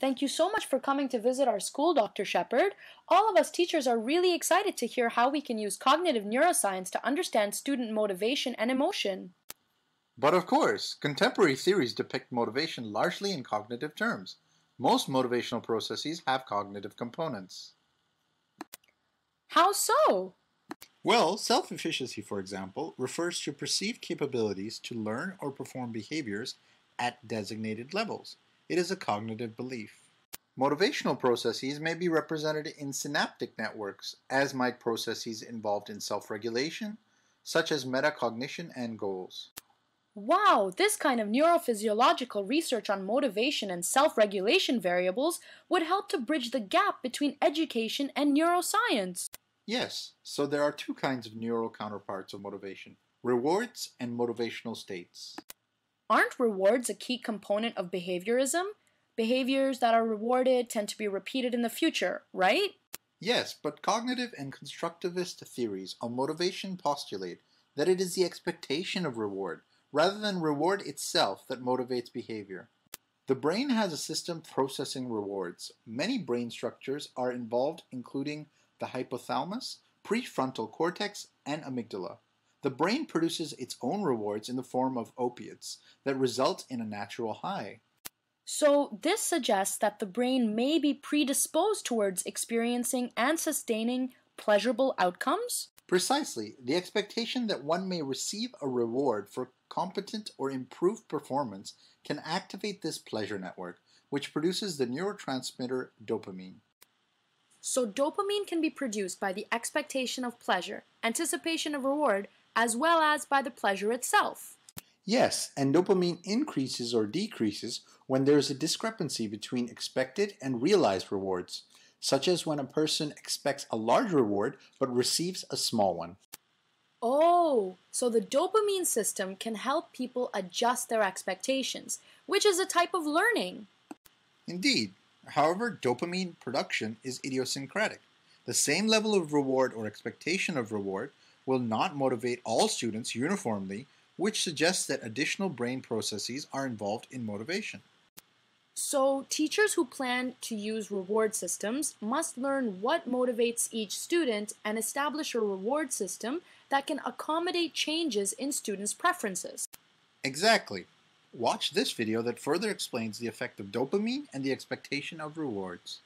Thank you so much for coming to visit our school, Dr. Shepard. All of us teachers are really excited to hear how we can use cognitive neuroscience to understand student motivation and emotion. But of course, contemporary theories depict motivation largely in cognitive terms. Most motivational processes have cognitive components. How so? Well, self-efficacy, for example, refers to perceived capabilities to learn or perform behaviors at designated levels. It is a cognitive belief. Motivational processes may be represented in synaptic networks, as might processes involved in self-regulation, such as metacognition and goals. Wow, this kind of neurophysiological research on motivation and self-regulation variables would help to bridge the gap between education and neuroscience. Yes, so there are two kinds of neural counterparts of motivation, rewards and motivational states. Aren't rewards a key component of behaviorism? Behaviors that are rewarded tend to be repeated in the future, right? Yes, but cognitive and constructivist theories on motivation postulate that it is the expectation of reward, rather than reward itself, that motivates behavior. The brain has a system processing rewards. Many brain structures are involved, including the hypothalamus, prefrontal cortex, and amygdala. The brain produces its own rewards in the form of opiates that result in a natural high. So, this suggests that the brain may be predisposed towards experiencing and sustaining pleasurable outcomes? Precisely. The expectation that one may receive a reward for competent or improved performance can activate this pleasure network, which produces the neurotransmitter dopamine. So, dopamine can be produced by the expectation of pleasure, anticipation of reward, as well as by the pleasure itself. Yes, and dopamine increases or decreases when there is a discrepancy between expected and realized rewards, such as when a person expects a large reward but receives a small one. Oh, so the dopamine system can help people adjust their expectations, which is a type of learning. Indeed. However, dopamine production is idiosyncratic. The same level of reward or expectation of reward will not motivate all students uniformly, which suggests that additional brain processes are involved in motivation. So, teachers who plan to use reward systems must learn what motivates each student and establish a reward system that can accommodate changes in students' preferences. Exactly. Watch this video that further explains the effect of dopamine and the expectation of rewards.